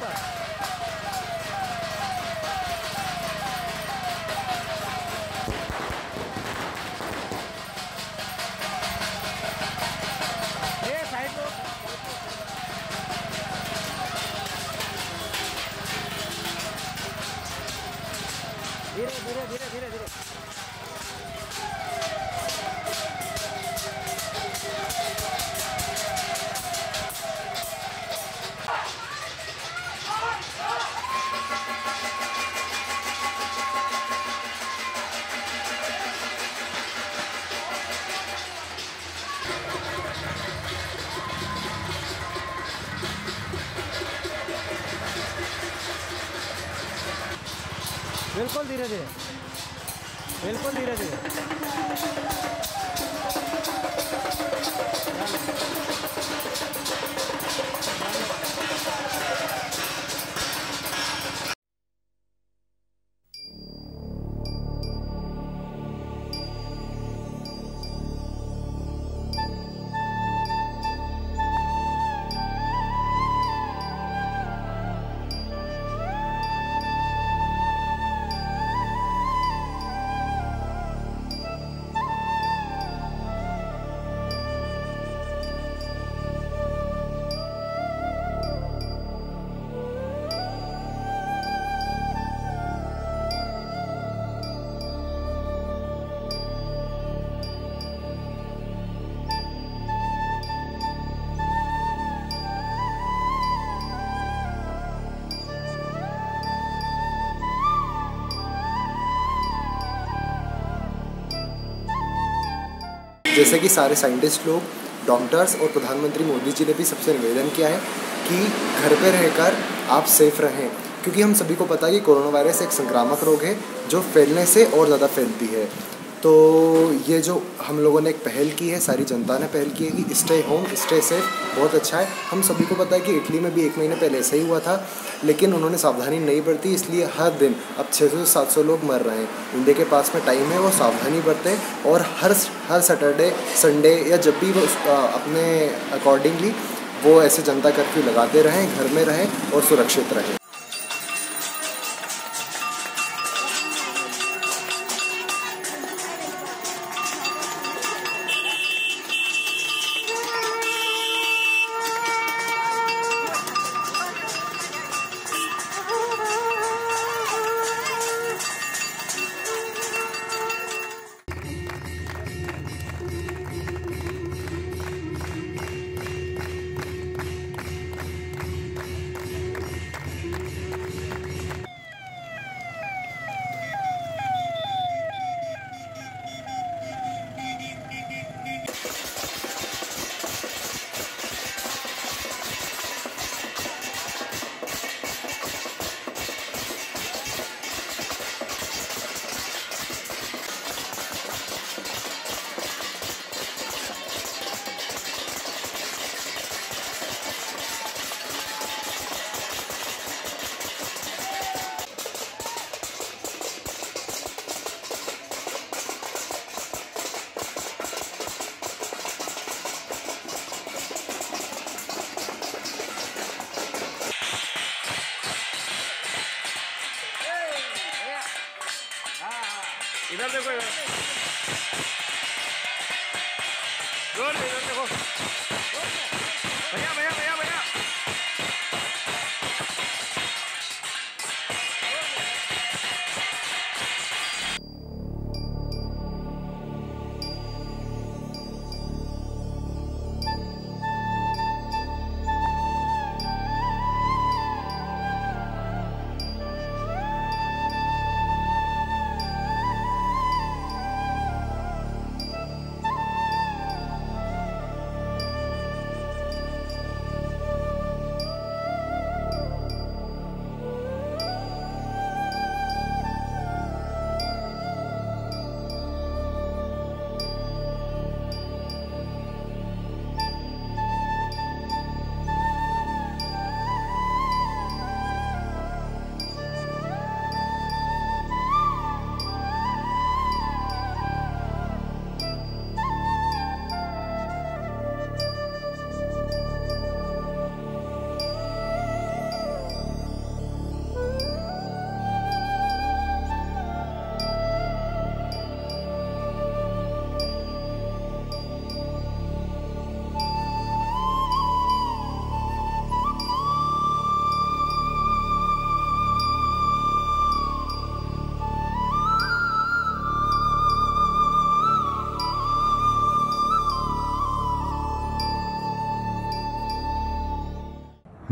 Europa. बिल्कुल धीरे धीरे। बिल्कुल धीरे धीरे। जैसे कि सारे साइंटिस्ट लोग, डॉक्टर्स और प्रधानमंत्री मोदी जी ने भी सबसे निवेदन किया है कि घर पर रहकर आप सेफ़ रहें। क्योंकि हम सभी को पता है कि कोरोना वायरस एक संक्रामक रोग है जो फैलने से और ज़्यादा फैलती है। तो ये जो हम लोगों ने एक पहल की है, सारी जनता ने पहल की है कि स्टे होम स्टे सेफ़ बहुत अच्छा है। हम सभी को पता है कि इटली में भी एक महीने पहले ऐसा ही हुआ था, लेकिन उन्होंने सावधानी नहीं बरती, इसलिए हर दिन अब 600 से 700 लोग मर रहे हैं। इंडिया के पास में टाइम है, वो सावधानी बरतें और हर हर सैटरडे संडे या जब भी वो अपने अकॉर्डिंगली वो ऐसे जनता कर्फ्यू लगाते रहें, घर में रहें और सुरक्षित रहें। इधर देखो इधर ज़ोर से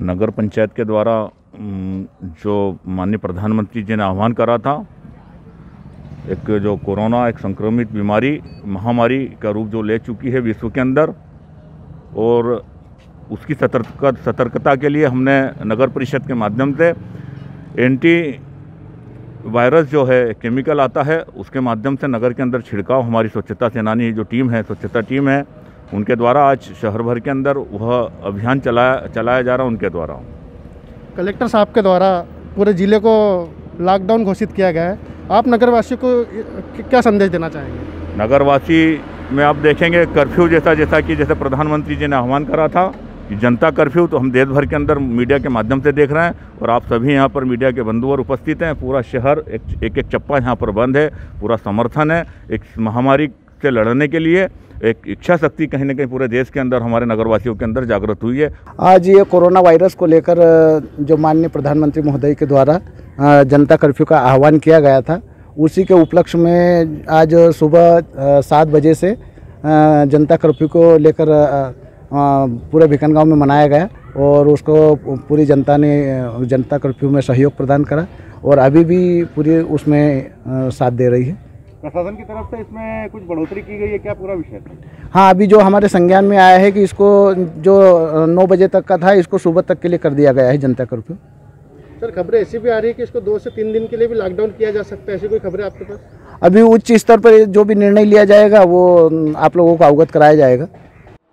नगर पंचायत के द्वारा जो माननीय प्रधानमंत्री जी ने आह्वान करा था, एक जो कोरोना, एक संक्रमित बीमारी, महामारी का रूप जो ले चुकी है विश्व के अंदर, और उसकी सतर्क सतर्कता के लिए हमने नगर परिषद के माध्यम से एंटी वायरस जो है, केमिकल आता है, उसके माध्यम से नगर के अंदर छिड़काव, हमारी स्वच्छता सेनानी जो टीम है, स्वच्छता टीम है उनके द्वारा आज शहर भर के अंदर वह अभियान चलाया चलाया जा रहा है उनके द्वारा। कलेक्टर साहब के द्वारा पूरे ज़िले को लॉकडाउन घोषित किया गया है। आप नगरवासियों को क्या संदेश देना चाहेंगे? नगरवासी में आप देखेंगे कर्फ्यू जैसा जैसा कि जैसे प्रधानमंत्री जी ने आह्वान करा था कि जनता कर्फ्यू तो हम देश भर के अंदर मीडिया के माध्यम से देख रहे हैं और आप सभी यहाँ पर मीडिया के बंधुवर उपस्थित हैं। पूरा शहर एक एक, एक चप्पा यहाँ पर बंद है पूरा समर्थन है एक महामारी से लड़ने के लिए। एक इच्छा शक्ति कहीं ना कहीं पूरे देश के अंदर, हमारे नगरवासियों के अंदर जागृत हुई है। आज ये कोरोना वायरस को लेकर जो माननीय प्रधानमंत्री महोदय के द्वारा जनता कर्फ्यू का आह्वान किया गया था, उसी के उपलक्ष्य में आज सुबह सात बजे से जनता कर्फ्यू को लेकर पूरे भिकन गाँव में मनाया गया और उसको पूरी जनता ने जनता कर्फ्यू में सहयोग प्रदान करा और अभी भी पूरी उसमें साथ दे रही है। प्रशासन की तरफ़ से इसमें कुछ बढ़ोतरी की गई है? क्या पूरा विषय हाँ अभी जो हमारे संज्ञान में आया है कि इसको जो नौ बजे तक का था इसको सुबह तक के लिए कर दिया गया है जनता कर्फ्यू। सर खबरें ऐसी भी आ रही है कि इसको दो से तीन दिन के लिए भी लॉकडाउन किया जा सकता है? ऐसी कोई खबरें आपके पास? अभी उच्च स्तर पर जो भी निर्णय लिया जाएगा वो आप लोगों को अवगत कराया जाएगा।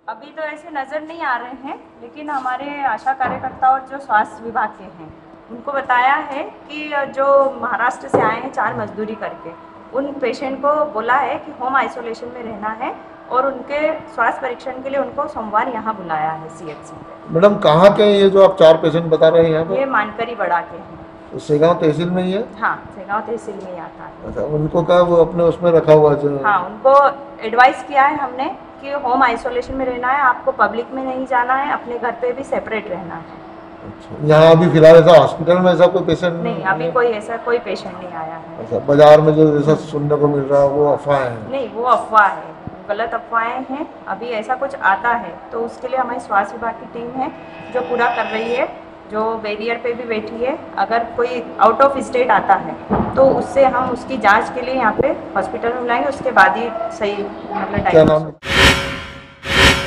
अभी तो ऐसे नज़र नहीं आ रहे हैं लेकिन हमारे आशा कार्यकर्ता और जो स्वास्थ्य विभाग के हैं उनको बताया है कि जो महाराष्ट्र से आए हैं चार मजदूरी करके उन पेशेंट को बोला है कि होम आइसोलेशन में रहना है और उनके स्वास्थ्य परीक्षण के लिए उनको सोमवार यहाँ बुलाया है सीएचसी सी मैडम कहाँ के ये जो आप चार पेशेंट बता रहे हैं ये मानकरी बड़ा के हैं। तो सेगांव तहसील में ही है? हाँ सेगांव तहसील में ही आता है। अच्छा उनको क्या वो अपने उसमें रखा हुआ है जो हाँ? उनको एडवाइस किया है हमने कि होम आइसोलेशन में रहना है आपको पब्लिक में नहीं जाना है अपने घर पे भी सेपरेट रहना है। यहाँ अभी फ़िलहाल ऐसा हॉस्पिटल में ऐसा कोई पेशेंट नहीं अभी कोई ऐसा कोई पेशेंट नहीं आया है। अच्छा बाज़ार में जो जैसा सुनने को मिल रहा है वो अफवाह है? नहीं वो अफवाह है। गलत अफवाहें हैं। अभी ऐसा कुछ आता है तो उसके लिए हमारी स्वास्थ्य विभाग की टीम है जो पूरा कर रही है जो बैरियर पे भी बैठी है। अगर कोई आउट ऑफ़ स्टेट आता है तो उससे हम उसकी जाँच के लिए यहाँ पे हॉस्पिटल में बुलाएँगे उसके बाद ही सही मतलब